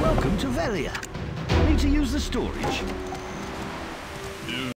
Welcome to Velia. Need to use the storage?